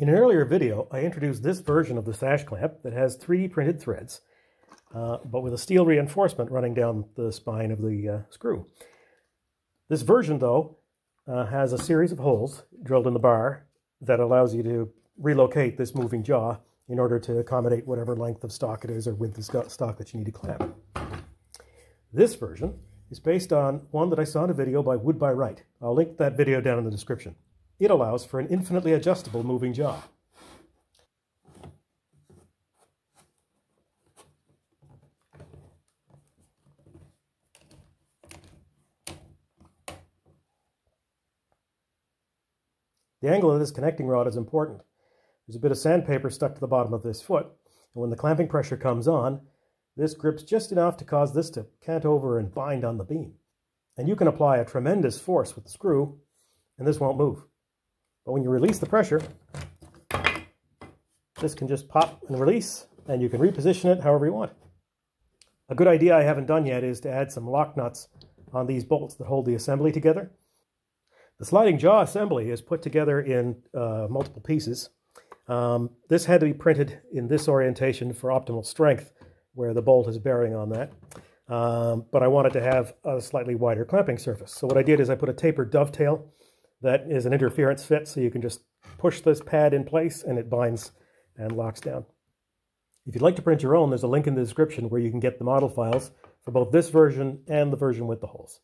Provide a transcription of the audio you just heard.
In an earlier video, I introduced this version of the sash clamp that has three printed threads, uh, but with a steel reinforcement running down the spine of the uh, screw. This version, though, uh, has a series of holes drilled in the bar that allows you to relocate this moving jaw in order to accommodate whatever length of stock it is or width of stock that you need to clamp. This version is based on one that I saw in a video by Wood by Wright. I'll link that video down in the description. It allows for an infinitely adjustable moving jaw. The angle of this connecting rod is important. There's a bit of sandpaper stuck to the bottom of this foot, and when the clamping pressure comes on, this grips just enough to cause this to cant over and bind on the beam. And you can apply a tremendous force with the screw, and this won't move. But when you release the pressure, this can just pop and release, and you can reposition it however you want. A good idea I haven't done yet is to add some lock nuts on these bolts that hold the assembly together. The sliding jaw assembly is put together in uh, multiple pieces. Um, this had to be printed in this orientation for optimal strength, where the bolt is bearing on that. Um, but I wanted to have a slightly wider clamping surface. So what I did is I put a tapered dovetail that is an interference fit, so you can just push this pad in place and it binds and locks down. If you'd like to print your own, there's a link in the description where you can get the model files for both this version and the version with the holes.